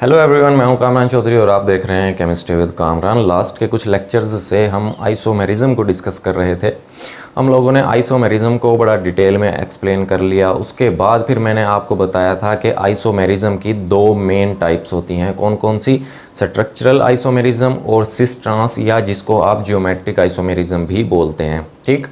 Hello everyone मैं हूँ कामरान चौधरी और आप देख रहे हैं केमिस्ट्री विद कामरान। लास्ट के कुछ लेक्चर्स से हम आइसोमेरिज्म को डिस्कस कर रहे थे। हम लोगों ने आइसोमेरिज्म को बड़ा डिटेल में एक्सप्लेन कर लिया। उसके बाद फिर मैंने आपको बताया था कि आइसोमेरिज्म की दो मेन टाइप्स होती हैं। कौन कौन सी? स्ट्रक्चरल आइसोमेरिज्म और सिस्ट्रांस या जिसको आप जियोमेट्रिक आइसोमेरिज्म भी बोलते हैं। ठीक?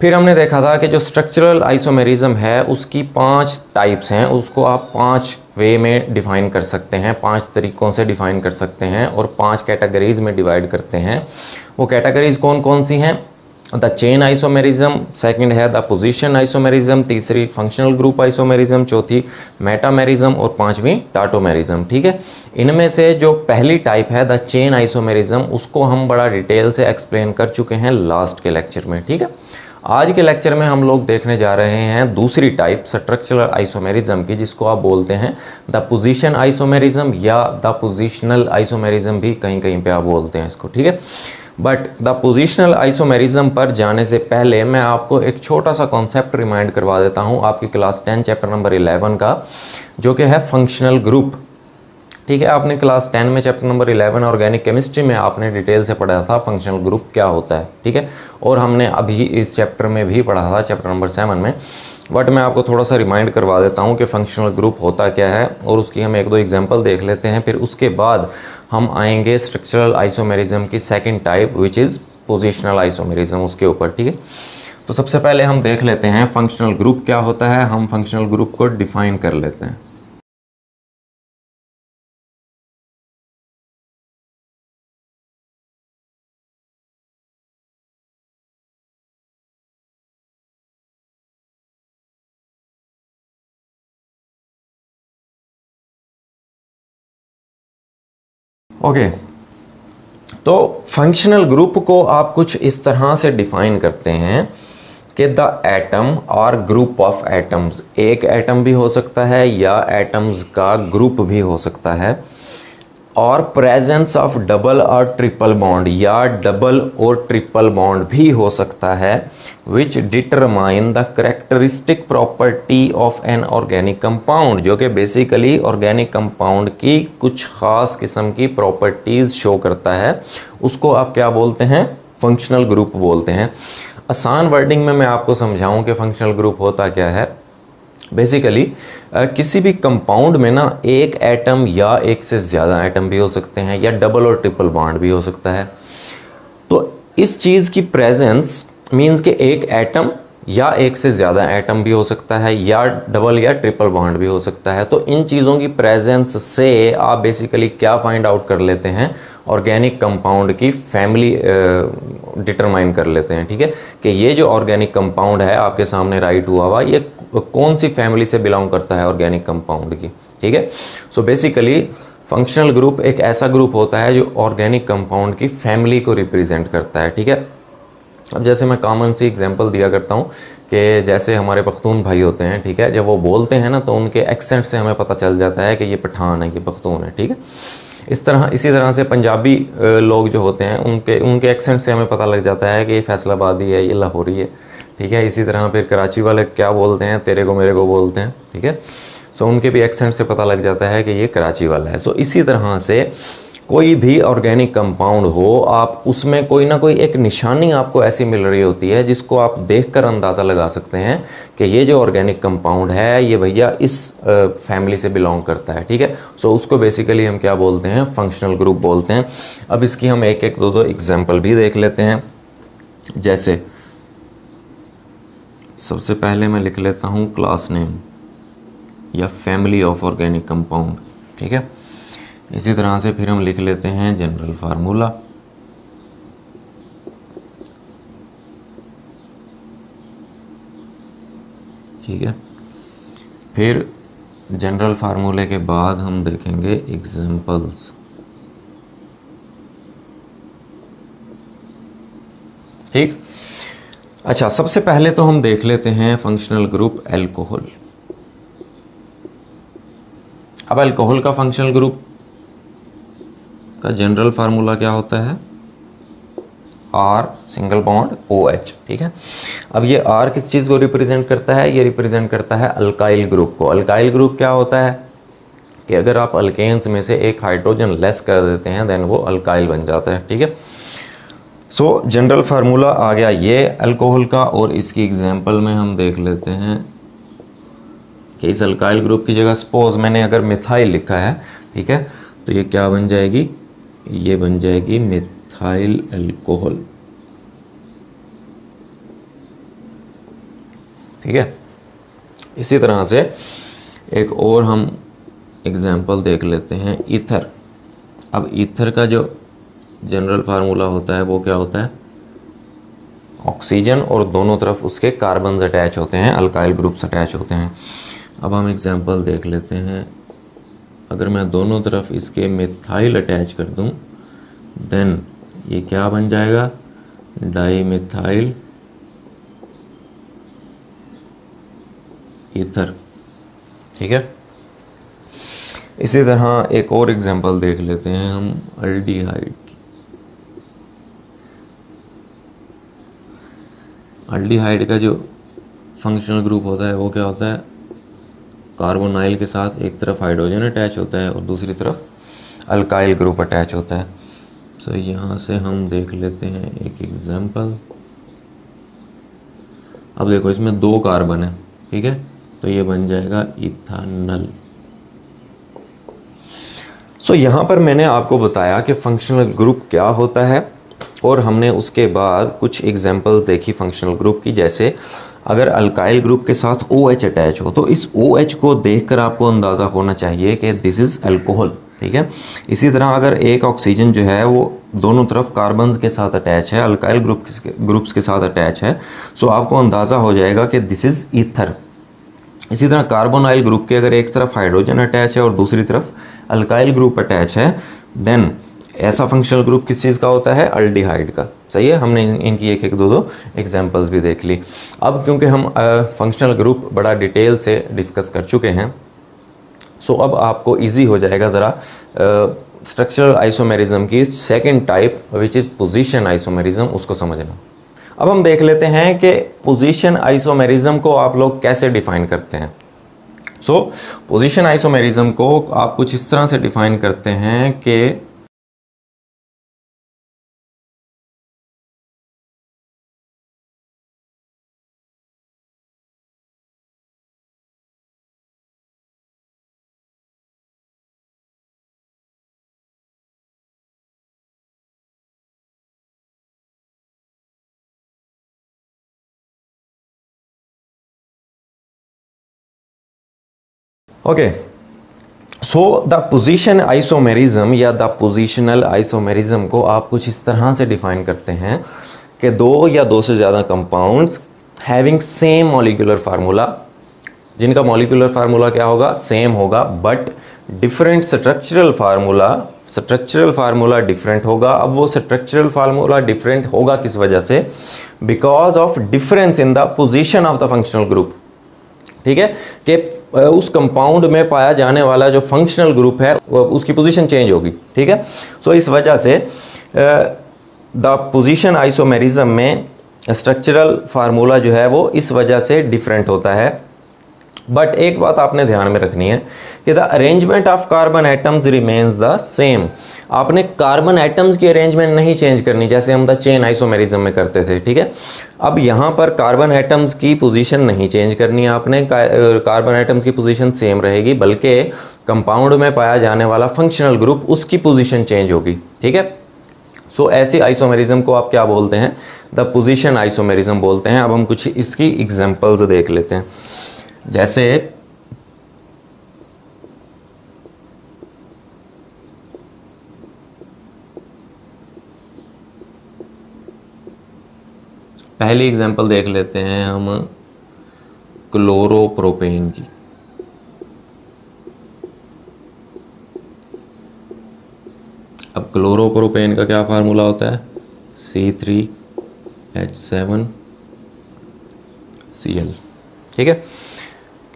फिर हमने देखा था कि जो स्ट्रक्चरल आइसोमेरिज्म है, उसकी पाँच टाइप्स हैं, उसको आप पाँच वे में डिफ़ाइन कर सकते हैं, पाँच तरीक़ों से डिफ़ाइन कर सकते हैं और पाँच कैटेगरीज़ में डिवाइड करते हैं। वो कैटेगरीज़ कौन कौन सी हैं? द चेन आइसोमेरिज्म सेकंड है द पोजीशन आइसोमेरिज्म तीसरी फंक्शनल ग्रुप आइसोमेरिज्म चौथी मेटामेरिज्म और पांचवी टाटोमेरिज्म ठीक है? इनमें से जो पहली टाइप है द चेन आइसोमेरिज्म उसको हम बड़ा डिटेल से एक्सप्लेन कर चुके हैं लास्ट के लेक्चर में, ठीक है? आज के लेक्चर में हम लोग देखने जा रहे हैं दूसरी टाइप स्ट्रक्चरल आइसोमेरिज्म की, जिसको आप बोलते हैं द पोजीशन आइसोमेरिज्म या द पोजीशनल आइसोमेरिज्म भी कहीं कहीं पे आप बोलते हैं इसको, ठीक है? बट द पोजिशनल आइसोमेरिज्म पर जाने से पहले मैं आपको एक छोटा सा कॉन्सेप्ट रिमाइंड करवा देता हूँ आपकी class ten chapter number eleven का, जो कि है फंक्शनल ग्रुप ठीक है, आपने क्लास टेन में chapter number eleven organic chemistry में आपने डिटेल से पढ़ा था फंक्शनल ग्रुप क्या होता है, ठीक है? और हमने अभी इस चैप्टर में भी पढ़ा था चैप्टर नंबर सेवन में। बट मैं आपको थोड़ा सा रिमाइंड करवा देता हूँ कि फंक्शनल ग्रुप होता क्या है, और उसकी हम एक दो एग्ज़ाम्पल देख लेते हैं। फिर उसके बाद हम आएँगे स्ट्रक्चरल आइसोमेरिज्म की second type which is positional isomerism उसके ऊपर, ठीक है? तो सबसे पहले हम देख लेते हैं फंक्शनल ग्रुप क्या होता है, हम फंक्शनल ग्रुप को डिफाइन कर लेते हैं। ओके तो फंक्शनल ग्रुप को आप कुछ इस तरह से डिफाइन करते हैं कि द एटम और ग्रुप ऑफ़ एटम्स एक एटम भी हो सकता है या एटम्स का ग्रुप भी हो सकता है। और प्रेजेंस ऑफ़ डबल और ट्रिपल बॉन्ड या डबल और ट्रिपल बॉन्ड भी हो सकता है which determine the characteristic property of an organic compound जो कि बेसिकली ऑर्गेनिक कंपाउंड की कुछ ख़ास किस्म की प्रॉपर्टीज़ शो करता है। उसको आप क्या बोलते हैं? फंक्शनल ग्रुप बोलते हैं। आसान वर्डिंग में मैं आपको समझाऊं कि फंक्शनल ग्रुप होता क्या है। बेसिकली किसी भी कंपाउंड में ना एक एटम या एक से ज़्यादा एटम भी हो सकते हैं, या डबल और ट्रिपल बॉन्ड भी हो सकता है। तो इस चीज़ की प्रेजेंस मीन्स के एक एटम या एक से ज़्यादा एटम भी हो सकता है, या डबल या ट्रिपल बॉन्ड भी हो सकता है। तो इन चीज़ों की प्रेजेंस से आप बेसिकली क्या फाइंड आउट कर लेते हैं? ऑर्गेनिक कंपाउंड की फैमिली डिटरमाइन कर लेते हैं, ठीक है? कि ये जो ऑर्गेनिक कंपाउंड है, आपके सामने राइट हुआ हुआ, ये कौन सी फैमिली से बिलोंग करता है ऑर्गेनिक कंपाउंड की, ठीक है? सो बेसिकली फंक्शनल ग्रुप एक ऐसा ग्रुप होता है जो ऑर्गेनिक कंपाउंड की फैमिली को रिप्रेजेंट करता है, ठीक है? अब जैसे मैं कॉमन सी एग्जांपल दिया करता हूँ कि जैसे हमारे पख्तून भाई होते हैं, ठीक है? जब वो बोलते हैं ना तो उनके एक्सेंट से हमें पता चल जाता है कि ये पठान है, ये पख्तून है, ठीक है? इस तरह, इसी तरह से पंजाबी लोग जो होते हैं, उनके उनके एक्सेंट से हमें पता लग जाता है कि ये फैसलाबादी है, ये लाहौरी है, ठीक है? इसी तरह फिर कराची वाले क्या बोलते हैं? तेरे को मेरे को बोलते हैं, ठीक है? सो उनके भी एक्सेंट से पता लग जाता है कि ये कराची वाला है। सो इसी तरह से कोई भी ऑर्गेनिक कंपाउंड हो, आप उसमें कोई ना कोई एक निशानी आपको ऐसी मिल रही होती है जिसको आप देखकर अंदाज़ा लगा सकते हैं कि ये जो ऑर्गेनिक कंपाउंड है, ये भैया इस फैमिली से बिलोंग करता है, ठीक है? सो उसको बेसिकली हम क्या बोलते हैं? फंक्शनल ग्रुप बोलते हैं। अब इसकी हम एक एक दो दो एग्ज़ाम्पल भी देख लेते हैं। जैसे, सबसे पहले मैं लिख लेता हूँ क्लास नेम या फैमिली ऑफ़ ऑर्गेनिक कंपाउंड ठीक है? इसी तरह से फिर हम लिख लेते हैं जनरल फार्मूला ठीक है? फिर जनरल फार्मूले के बाद हम देखेंगे एग्जाम्पल्स ठीक? अच्छा सबसे पहले तो हम देख लेते हैं फंक्शनल ग्रुप एल्कोहल अब अल्कोहल का फंक्शनल ग्रुप का जनरल फार्मूला क्या होता है? R single bond O H ठीक है? अब ये आर किस चीज़ को रिप्रेजेंट करता है? ये रिप्रेजेंट करता है अल्काइल ग्रुप को। अल्काइल ग्रुप क्या होता है? कि अगर आप अल्केन्स में से एक हाइड्रोजन लेस कर देते हैं देन वो अल्काइल बन जाता है, ठीक है? सो जनरल फार्मूला आ गया ये अल्कोहल का, और इसकी एग्जांपल में हम देख लेते हैं कि इस अल्काइल ग्रुप की जगह सपोज़ मैंने अगर मिथाइल लिखा है, ठीक है? तो ये क्या बन जाएगी? ये बन जाएगी मिथाइल अल्कोहल ठीक है? इसी तरह से एक और हम एग्जांपल देख लेते हैं ईथर अब ईथर का जो जनरल फार्मूला होता है, वो क्या होता है? ऑक्सीजन और दोनों तरफ़ उसके कार्बन अटैच होते हैं अल्काइल ग्रुप्स अटैच होते हैं। अब हम एग्जांपल देख लेते हैं अगर मैं दोनों तरफ़ इसके मिथाइल अटैच कर दूँ देन ये क्या बन जाएगा? डाई मिथाइल ईथर ठीक है? इसी तरह एक और एग्जांपल देख लेते हैं हम अल्डीहाइड की। अल्डीहाइड का जो फंक्शनल ग्रुप होता है, वो क्या होता है? कार्बोनाइल के साथ एक तरफ़ हाइड्रोजन अटैच होता है और दूसरी तरफ़ अल्काइल ग्रुप अटैच होता है। सो so, यहाँ से हम देख लेते हैं एक एग्जांपल अब देखो इसमें दो कार्बन है ठीक है? तो ये बन जाएगा इथानल सो so, यहाँ पर मैंने आपको बताया कि फंक्शनल ग्रुप क्या होता है और हमने उसके बाद कुछ एग्जांपल्स देखी फंक्शनल ग्रुप की जैसे अगर अल्काइल ग्रुप के साथ ओ OH अटैच हो तो इस ओ OH को देखकर आपको अंदाज़ा होना चाहिए कि दिस इज़ अल्कोहल ठीक है? इसी तरह अगर एक ऑक्सीजन जो है, वो दोनों तरफ़ कार्बन के साथ अटैच है अल्काइल ग्रुप ग्रुप्स के साथ अटैच है सो आपको अंदाज़ा हो जाएगा कि दिस इज़ ईथर इसी तरह कार्बोनाइल ग्रुप के अगर एक तरफ़ हाइड्रोजन अटैच है और दूसरी तरफ़ अल्काइल ग्रुप अटैच है देन ऐसा फंक्शनल ग्रुप किस चीज़ का होता है? अल्डिहाइड का. सही है, हमने इनकी एक एक दो दो एग्जांपल्स भी देख ली। अब क्योंकि हम फंक्शनल ग्रुप बड़ा डिटेल से डिस्कस कर चुके हैं सो अब आपको इजी हो जाएगा ज़रा स्ट्रक्चरल आइसोमेरिज्म की second type which is position isomerism उसको समझना। अब हम देख लेते हैं कि पोजीशन आइसोमेरिज्म को आप लोग कैसे डिफाइन करते हैं। सो पोजिशन आइसोमेरिज्म को आप कुछ इस तरह से डिफाइन करते हैं कि okay so the position isomerism या द पोजिशनल आइसोमेरिज्म को आप कुछ इस तरह से डिफाइन करते हैं कि दो या दो से ज़्यादा compounds having same molecular formula जिनका मॉलिकुलर फार्मूला क्या होगा? सेम होगा but different structural formula structural formula different होगा। अब वो स्ट्रक्चरल फार्मूला डिफरेंट होगा किस वजह से? Because of difference in the position of the functional group ठीक है? कि उस कंपाउंड में पाया जाने वाला जो फंक्शनल ग्रुप है उसकी पोजीशन चेंज होगी, ठीक है? सो इस वजह से द पोजीशन आइसोमेरिज्म में स्ट्रक्चरल फार्मूला जो है, वो इस वजह से डिफरेंट होता है। बट एक बात आपने ध्यान में रखनी है कि the arrangement of carbon atoms remains the same आपने कार्बन एटम्स की अरेंजमेंट नहीं चेंज करनी जैसे हम द चेन आइसोमेरिज्म में करते थे ठीक है? अब यहाँ पर कार्बन एटम्स की पोजीशन नहीं चेंज करनी आपने कार्बन एटम्स की पोजीशन सेम रहेगी बल्कि कंपाउंड में पाया जाने वाला फंक्शनल ग्रुप उसकी पोजीशन चेंज होगी ठीक है? सो so, ऐसी आइसोमेरिज्म को आप क्या बोलते हैं? द पोजीशन आइसोमेरिज्म बोलते हैं। अब हम कुछ इसकी एग्जांपल्स देख लेते हैं। जैसे पहली एग्जांपल देख लेते हैं हम क्लोरोप्रोपेन की। अब क्लोरोप्रोपेन का क्या फार्मूला होता है? C three H seven C L ठीक है?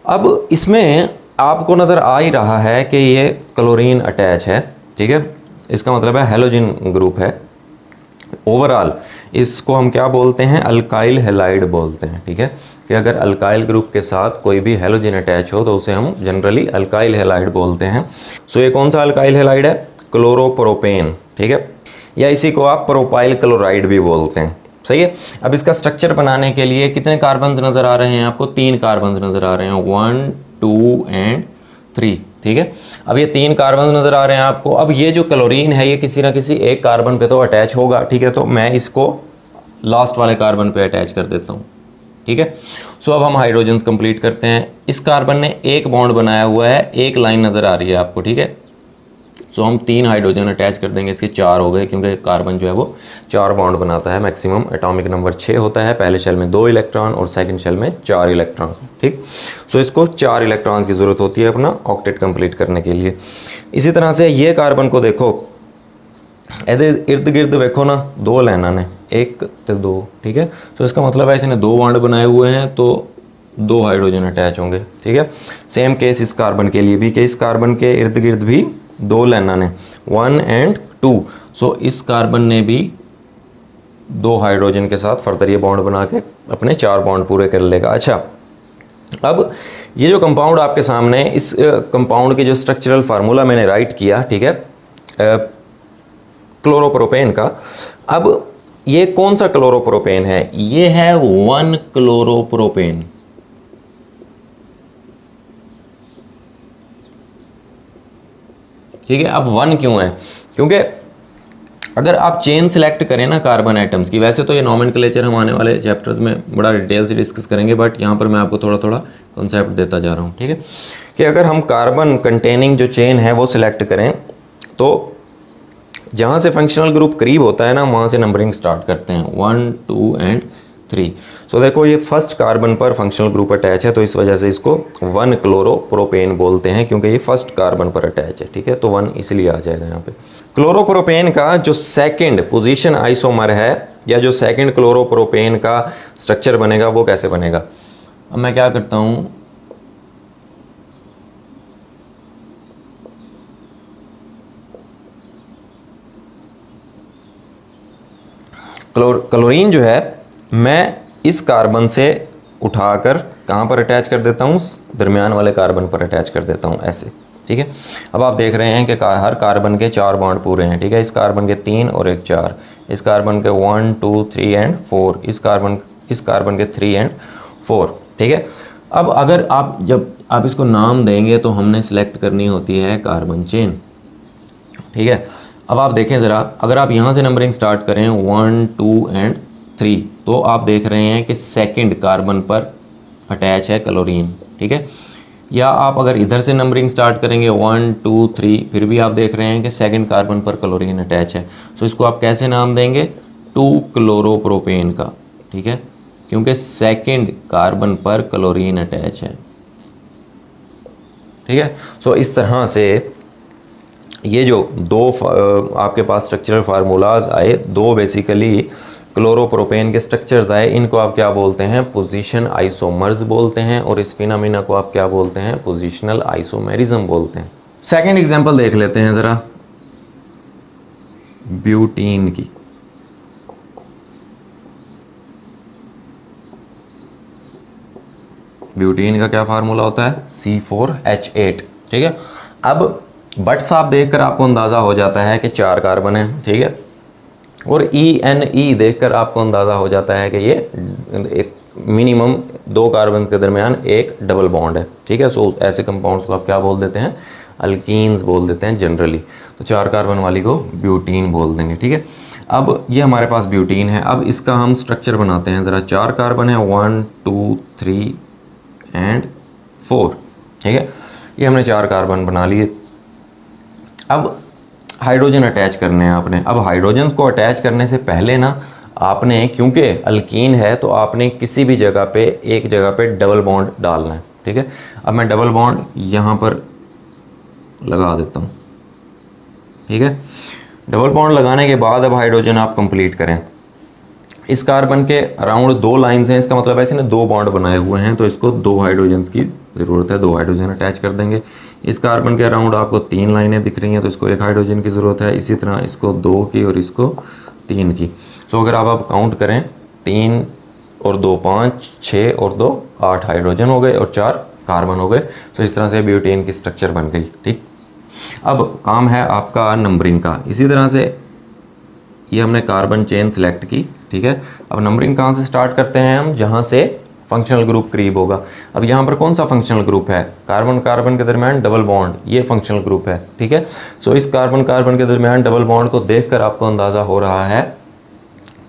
अब इसमें आपको नज़र आ ही रहा है कि ये क्लोरीन अटैच है। ठीक है? इसका मतलब है हेलोजिन ग्रुप है। ओवरऑल इसको हम क्या बोलते हैं? अल्काइल हेलाइड बोलते हैं, ठीक है? कि अगर अल्काइल ग्रुप के साथ कोई भी हेलोजन अटैच हो तो उसे हम जनरली अल्काइल हेलाइड बोलते हैं। सो ये कौन सा अल्काइल हेलाइड है? क्लोरोप्रोपेन ठीक है? या इसी को आप प्रोपाइल क्लोराइड भी बोलते हैं। सही है? अब इसका स्ट्रक्चर बनाने के लिए कितने कार्बन नज़र आ रहे हैं आपको? तीन कार्बन नज़र आ रहे हैं। वन टू एंड थ्री ठीक है? अब ये तीन कार्बन नज़र आ रहे हैं आपको। अब ये जो क्लोरीन है, ये किसी ना किसी एक कार्बन पे तो अटैच होगा, ठीक है? तो मैं इसको लास्ट वाले कार्बन पे अटैच कर देता हूँ, ठीक है? सो अब हम हाइड्रोजन्स कंप्लीट करते हैं। इस कार्बन ने एक बॉन्ड बनाया हुआ है, एक लाइन नज़र आ रही है आपको, ठीक है? सो हम तीन हाइड्रोजन अटैच कर देंगे, इसके चार हो गए, क्योंकि कार्बन जो है वो चार बॉन्ड बनाता है मैक्सिमम एटॉमिक नंबर छः होता है, पहले शेल में दो इलेक्ट्रॉन और सेकंड शेल में चार इलेक्ट्रॉन ठीक? सो इसको चार इलेक्ट्रॉन्स की ज़रूरत होती है अपना ऑक्टेट कंप्लीट करने के लिए. इसी तरह से ये कार्बन को देखो. इर्द गिर्द देखो ना, दो लाइना ने, एक तो दो, ठीक है? तो इसका मतलब है इसने दो बॉन्ड बनाए हुए हैं तो दो हाइड्रोजन अटैच होंगे, ठीक है? सेम केस इस कार्बन के लिए भी, कि इस कार्बन के इर्द गिर्द भी दो लेना ने। वन एंड टू सो इस कार्बन ने भी दो हाइड्रोजन के साथ फर्दर ये बॉन्ड बना के अपने चार बॉन्ड पूरे कर लेगा। अच्छा अब ये जो कंपाउंड आपके सामने इस कंपाउंड के जो स्ट्रक्चरल फार्मूला मैंने राइट किया, ठीक है? क्लोरोप्रोपेन का। अब ये कौन सा क्लोरोप्रोपेन है? ये है वन क्लोरोप्रोपेन ठीक है? अब वन क्यों है? क्योंकि अगर आप चेन सेलेक्ट करें ना कार्बन आइटम्स की, वैसे तो ये नॉमन हम आने वाले चैप्टर्स में बड़ा डिटेल से डिस्कस करेंगे बट यहाँ पर मैं आपको थोड़ा थोड़ा कॉन्सेप्ट देता जा रहा हूँ, ठीक है? कि अगर हम कार्बन कंटेनिंग जो चेन है वो सिलेक्ट करें तो जहाँ से फंक्शनल ग्रुप करीब होता है ना, वहाँ से नंबरिंग स्टार्ट करते हैं। One two and three so देखो ये फ़र्स्ट कार्बन पर फंक्शनल ग्रुप अटैच है तो इस वजह से इसको वन क्लोरोप्रोपेन बोलते हैं, क्योंकि ये फ़र्स्ट कार्बन पर अटैच है, ठीक है? तो वन इसलिए आ जाएगा यहाँ पे। क्लोरोप्रोपेन का जो सेकंड पोजीशन आइसोमर है, या जो सेकंड क्लोरोप्रोपेन का स्ट्रक्चर बनेगा, वो कैसे बनेगा? अब मैं क्या करता हूँ? क्लोर क्लोरीन जो है मैं इस कार्बन से उठाकर कहाँ पर अटैच कर देता हूँ? दरमियान वाले कार्बन पर अटैच कर देता हूँ, ऐसे। ठीक है? अब आप देख रहे हैं कि हर कार्बन के चार बॉन्ड पूरे हैं, ठीक है? इस कार्बन के तीन और एक चार। इस कार्बन के one two three and four इस कार्बन इस कार्बन के थ्री एंड फोर ठीक है? अब अगर आप जब आप इसको नाम देंगे तो हमने सेलेक्ट करनी होती है कार्बन चेन ठीक है? अब आप देखें ज़रा, अगर आप यहाँ से नंबरिंग स्टार्ट करें वन टू एंड थ्री तो आप देख रहे हैं कि सेकंड कार्बन पर अटैच है क्लोरीन ठीक है? या आप अगर इधर से नंबरिंग स्टार्ट करेंगे वन टू थ्री फिर भी आप देख रहे हैं कि सेकंड कार्बन पर क्लोरीन अटैच है। सो इसको आप कैसे नाम देंगे? टू क्लोरोप्रोपेन का, ठीक है? क्योंकि सेकंड कार्बन पर क्लोरीन अटैच है, ठीक है? सो इस तरह से ये जो दो आपके पास स्ट्रक्चरल फार्मूलाज आए, दो बेसिकली क्लोरोप्रोपेन के स्ट्रक्चर्स आए, इनको आप क्या बोलते हैं? पोजीशन आइसोमर्स बोलते हैं और इस फिनामिना को आप क्या बोलते हैं? पोजीशनल आइसोमेरिज्म बोलते हैं। सेकंड एग्जांपल देख लेते हैं ज़रा। ब्यूटीन की। ब्यूटीन का क्या फार्मूला होता है? सी फोर एच एट ठीक है? अब बट्स आप देखकर आपको अंदाज़ा हो जाता है कि चार कार्बन है, ठीक है? और ई एन ई देखकर आपको अंदाज़ा हो जाता है कि ये एक मिनिमम दो कार्बन के दरमियान एक डबल बॉन्ड है। ठीक है? सो ऐसे कंपाउंड्स को आप क्या बोल देते हैं? अल्कीन्स बोल देते हैं जनरली तो चार कार्बन वाली को ब्यूटीन बोल देंगे, ठीक है? अब ये हमारे पास ब्यूटीन है। अब इसका हम स्ट्रक्चर बनाते हैं। ज़रा चार कार्बन है। One two three and four ठीक है? ये हमने चार कार्बन बना लिए। अब हाइड्रोजन अटैच करने हैं आपने। अब हाइड्रोजन को अटैच करने से पहले ना, आपने, क्योंकि अल्कीन है तो आपने किसी भी जगह पे, एक जगह पे डबल बॉन्ड डालना है, ठीक है? अब मैं डबल बॉन्ड यहाँ पर लगा देता हूँ, ठीक है? डबल बॉन्ड लगाने के बाद अब हाइड्रोजन आप कंप्लीट करें। इस कार्बन के अराउंड दो लाइंस हैं, इसका मतलब है इसने दो बॉन्ड बनाए हुए हैं तो इसको दो हाइड्रोजन की ज़रूरत है, दो हाइड्रोजन अटैच कर देंगे। इस कार्बन के अराउंड आपको तीन लाइनें दिख रही हैं तो इसको एक हाइड्रोजन की ज़रूरत है, इसी तरह इसको दो की और इसको तीन की। सो अगर आप आप काउंट करें, तीन और दो पाँच, छः और दो आठ हाइड्रोजन हो गए और चार कार्बन हो गए तो इस तरह से ब्यूटेन की स्ट्रक्चर बन गई, ठीक? अब काम है आपका नंबरिंग का। इसी तरह से ये हमने कार्बन चेन सेलेक्ट की। ठीक है? अब नंबरिंग कहाँ से स्टार्ट करते हैं हम? जहाँ से फंक्शनल ग्रुप करीब होगा। अब यहाँ पर कौन सा फंक्शनल ग्रुप है? कार्बन कार्बन के दरमियान डबल बॉन्ड ये फंक्शनल ग्रुप है, ठीक है? सो इस कार्बन कार्बन के दरमियान डबल बॉन्ड को देखकर आपको अंदाज़ा हो रहा है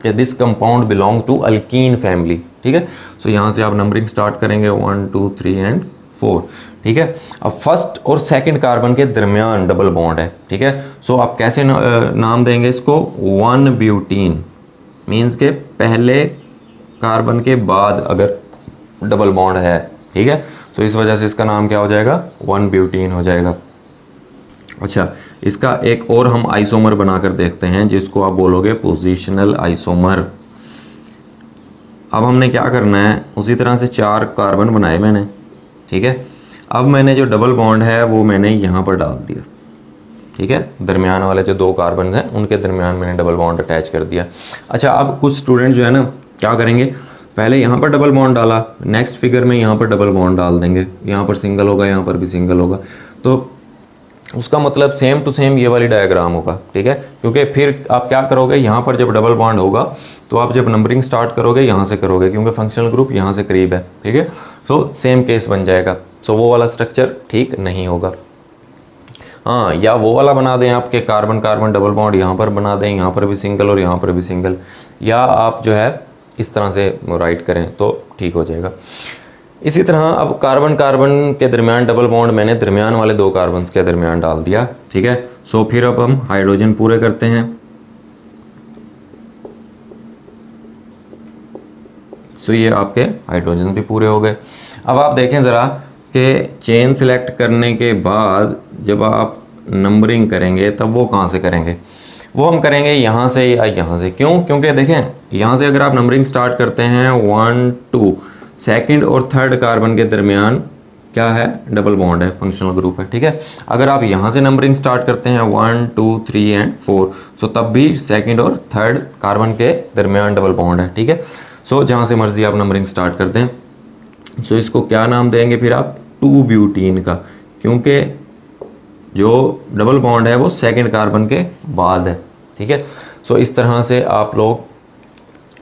कि this compound belong to alkene family ठीक है? सो यहाँ से आप नंबरिंग स्टार्ट करेंगे one two three and four ठीक है? अब फ़र्स्ट और सेकंड कार्बन के दरमियान डबल बॉन्ड है, ठीक है? सो आप कैसे नाम देंगे इसको? वन ब्यूटीन मीन्स के पहले कार्बन के बाद अगर डबल बॉन्ड है, ठीक है? तो इस वजह से इसका नाम क्या हो जाएगा? वन ब्यूटीन हो जाएगा। अच्छा इसका एक और हम आइसोमर बनाकर देखते हैं, जिसको आप बोलोगे पोजिशनल आइसोमर अब हमने क्या करना है? उसी तरह से चार कार्बन बनाए मैंने, ठीक है? अब मैंने जो डबल बॉन्ड है, वो मैंने यहाँ पर डाल दिया। ठीक है? दरमियान वाले जो दो कार्बन हैं, उनके दरमियान मैंने डबल बॉन्ड अटैच कर दिया। अच्छा अब कुछ स्टूडेंट जो है ना, क्या करेंगे? पहले यहाँ पर डबल बॉन्ड डाला नेक्स्ट फिगर में यहाँ पर डबल बॉन्ड डाल देंगे। यहाँ पर सिंगल होगा, यहाँ पर भी सिंगल होगा। तो उसका मतलब सेम टू सेम ये वाली डायग्राम होगा, ठीक है? क्योंकि फिर आप क्या करोगे, यहाँ पर जब डबल बॉन्ड होगा तो आप जब नंबरिंग स्टार्ट करोगे, यहाँ से करोगे, क्योंकि फंक्शनल ग्रुप यहाँ से करीब है, ठीक है? तो सेम केस बन जाएगा। तो वो वाला स्ट्रक्चर ठीक नहीं होगा। हाँ या वो वाला बना दें आपके कार्बन कार्बन डबल बॉन्ड यहाँ पर बना दें, यहाँ पर भी सिंगल और यहाँ पर भी सिंगल या आप जो है इस तरह से राइट करें तो ठीक हो जाएगा। इसी तरह अब कार्बन कार्बन के दरमियान डबल बॉन्ड मैंने दरमियान वाले दो कार्बन के दरमियान डाल दिया, ठीक है? सो फिर अब हम हाइड्रोजन पूरे करते हैं। सो ये आपके हाइड्रोजन भी पूरे हो गए। अब आप देखें ज़रा कि चेन सिलेक्ट करने के बाद जब आप नंबरिंग करेंगे, तब वो कहाँ से करेंगे? वो हम करेंगे यहाँ से या यहाँ से। क्यों? क्योंकि देखें, यहाँ से अगर आप नंबरिंग स्टार्ट करते हैं वन टू सेकंड और थर्ड कार्बन के दरमियान क्या है? डबल बॉन्ड है फंक्शनल ग्रुप है, ठीक है? अगर आप यहाँ से नंबरिंग स्टार्ट करते हैं one two three and four so तब भी सेकंड और थर्ड कार्बन के दरमियान डबल बॉन्ड है, ठीक है? सो जहाँ से मर्ज़ी आप नंबरिंग स्टार्ट करते हैं सो इसको क्या नाम देंगे फिर आप? टू ब्यूटीन का। क्योंकि जो डबल बॉन्ड है वो सेकेंड कार्बन के बाद है, ठीक है? सो इस तरह से आप लोग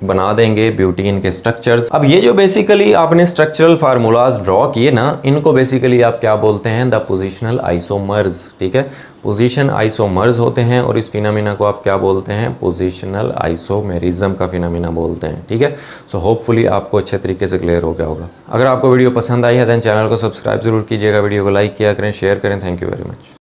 बना देंगे ब्यूटीन के स्ट्रक्चर्स अब ये जो बेसिकली आपने स्ट्रक्चरल फार्मूलाज ड्रॉ किए ना, इनको बेसिकली आप क्या बोलते हैं? द पोजिशनल आइसोमर्स ठीक है? पोजिशन आइसोमर्स होते हैं और इस फिनामिना को आप क्या बोलते हैं? पोजिशनल आइसोमेरिज्म का फिनामिना बोलते हैं, ठीक है? सो होपफुली आपको अच्छे तरीके से क्लियर हो गया होगा। अगर आपको वीडियो पसंद आई है दैन चैनल को सब्सक्राइब ज़रूर कीजिएगा वीडियो को लाइक किया करें शेयर करें। Thank you very much